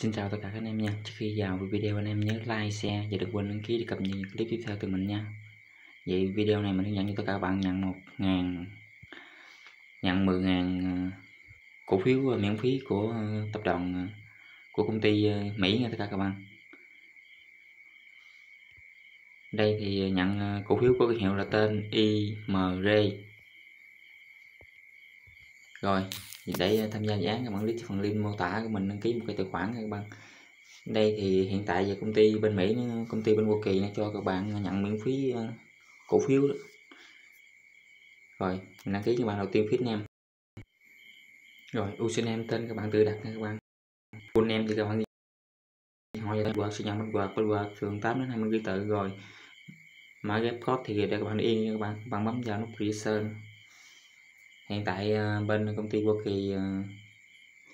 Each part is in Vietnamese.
Xin chào tất cả các anh em nha. Trước khi vào video anh em nhớ like, share và đừng quên đăng ký để cập nhật những clip tiếp theo từ mình nha. Vậy video này mình hướng dẫn cho tất cả các bạn nhận một ngàn nhận 10 ngàn ờ, cổ phiếu ờ, miễn phí của ờ, tập đoàn của công ty Mỹ nha tất cả các bạn. Đây thì nhận cổ phiếu có cái hiệu là tên IMR. Rồi, để ờ, tham gia dự án các bạn click phần link mô tả của mình, đăng ký một cái tài khoản các bạn. Đây thì hiện tại giờ công ty bên Mỹ công ty bên Hoa Kỳ nó cho các bạn ờ, nhận miễn phí ờ, cổ phiếu đó. rồi, mình đăng ký cho bạn đầu tiên fit nam rồi username tên các bạn tự đặt nha các bạn. Full name thì các bạn họ giờ password sử dụng password password, thường 8 đến 20 ký tự, rồi mã ghép code thì để các bạn yên nha các bạn. Bạn bấm vào nút reset hiện tại ờ, bên công ty Hoa Kỳ ờ,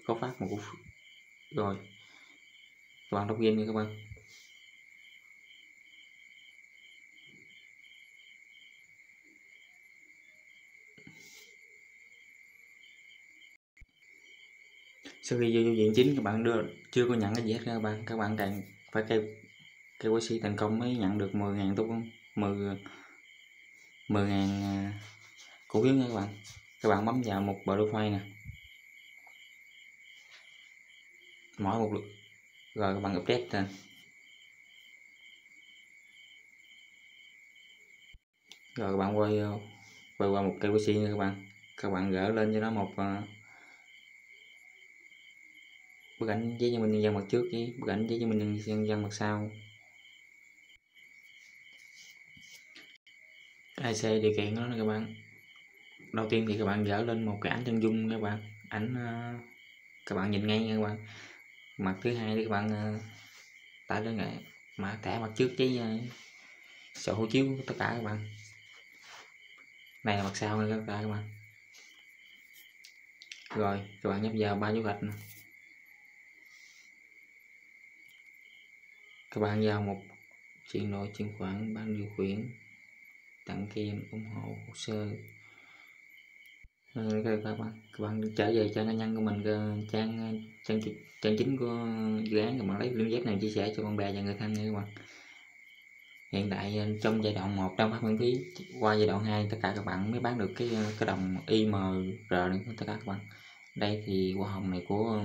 có phát một rồi. Các bạn game nha các bạn. Sau khi vô giao diện chính, các bạn đưa, chưa có nhận cái gì hết các bạn. Các bạn càng phải cây cây KYC thành công mới nhận được 10.000 tốt không 10 10.000 cổ phiếu nha các bạn các bạn bấm vào một profile nè. Mỗi một lượt rồi các bạn update lên rồi các bạn quay ờ, quay qua một cây KYC nha các bạn. Các bạn gỡ lên cho nó một uh, bức ảnh giấy chứng minh nhân dân mặt trước với bức ảnh giấy chứng minh nhân dân mặt sau. IC điều kiện đó nè các bạn đầu tiên thì các bạn gỡ lên một cái ảnh chân dung các bạn. Ảnh uh, các bạn nhìn ngay nha các bạn. Mặt thứ hai thì các bạn ờ, uh, tải lên này mà thẻ mặt trước giấy uh, sổ hộ chiếu tất cả các bạn. Này là mặt sau nha tất cả các bạn. Rồi các bạn nhấp vào ba dấu gạch này. các bạn vào một chuyển đổi chuyển khoản ban điều khiển tặng kèm ủng hộ hồ sơ. Ờ, các bạn các bạn trở về trang cá nhân của mình trang trang trang chính của dự án các bạn lấy link ghép này chia sẻ cho bạn bè và người thân nha các bạn. Hiện tại ờ, trong giai đoạn 1 đang phát miễn phí, qua giai đoạn 2 tất cả các bạn mới bán được cái cái đồng IMR này tất cả các bạn. Đây thì hoa hồng này của,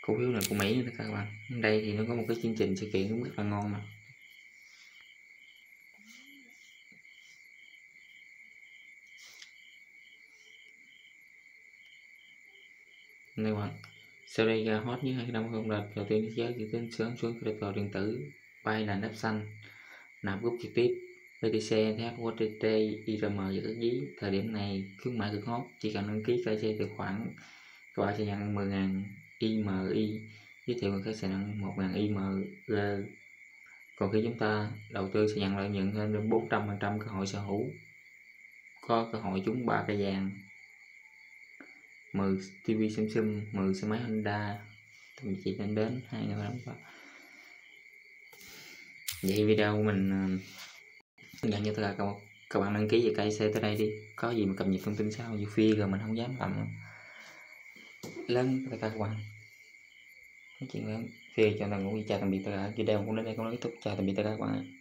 cổ phiếu này của Mỹ tất cả các bạn. Đây thì nó có một cái chương trình sự kiện cũng rất là ngon mà. Này bạn sau đây là hot nhất 250 đợt đầu tiên thế giới dự tính sớm xuống crypto điện tử bay là nắp xanh. Nạp gốc trực tiếp BTC, THWT, IRM và các dí. Thời điểm này khuyến mãi cực hot chỉ cần đăng ký KC tài khoản các bạn sẽ nhận 10.000 IMI giới thiệu người khác sẽ nhận 1.000 IMR còn khi chúng ta đầu tư sẽ nhận lợi nhuận hơn đến 400% cơ hội sở hữu. Có cơ hội trúng ba cây vàng. 10 TV Samsung 10 xe máy Honda thậm chí lên đến hai người vậy video của mình ờ, hướng dẫn cho tất cả các, bạn các bạn đăng ký về cây xe tới đây đi. Có gì mà cập nhật thông tin sau như phi rồi mình không dám làm. Lớn tất cả các bạn. Nói chuyện lớn phi cho tạm ngủ chào tạm biệt tất cả. Video cũng đến đây cũng kết thúc. Chào tạm biệt tất cả các bạn.